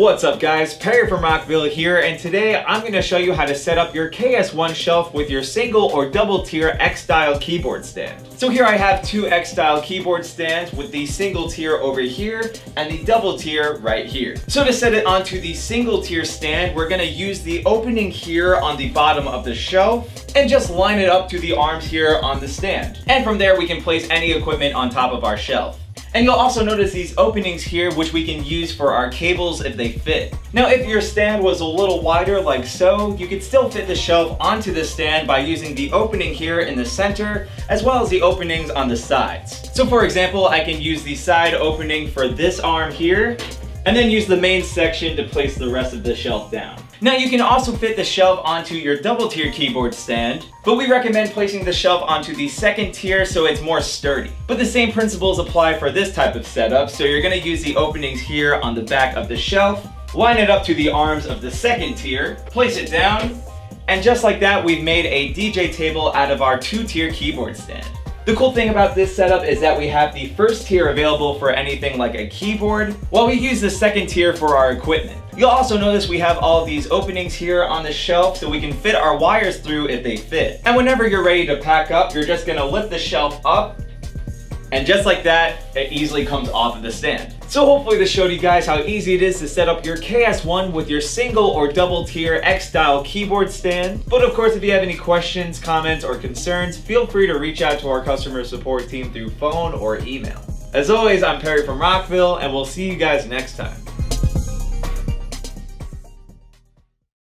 What's up guys, Perry from Rockville here, and today I'm going to show you how to set up your KS1 shelf with your single or double tier X-Style keyboard stand. So here I have two X-Style keyboard stands with the single tier over here and the double tier right here. So to set it onto the single tier stand, we're going to use the opening here on the bottom of the shelf and just line it up to the arms here on the stand. And from there we can place any equipment on top of our shelf. And you'll also notice these openings here which we can use for our cables if they fit. Now if your stand was a little wider like so, you could still fit the shelf onto the stand by using the opening here in the center as well as the openings on the sides. So for example, I can use the side opening for this arm here and then use the main section to place the rest of the shelf down. Now you can also fit the shelf onto your double tier keyboard stand, but we recommend placing the shelf onto the second tier so it's more sturdy. But the same principles apply for this type of setup, so you're gonna use the openings here on the back of the shelf, line it up to the arms of the second tier, place it down, and just like that, we've made a DJ table out of our two-tier keyboard stand. The cool thing about this setup is that we have the first tier available for anything like a keyboard, while we use the second tier for our equipment. You'll also notice we have all these openings here on the shelf so we can fit our wires through if they fit. And whenever you're ready to pack up, you're just gonna lift the shelf up and just like that, it easily comes off of the stand. So hopefully this showed you guys how easy it is to set up your KS1 with your single or double tier X-style keyboard stand. But of course, if you have any questions, comments, or concerns, feel free to reach out to our customer support team through phone or email. As always, I'm Perry from Rockville, and we'll see you guys next time.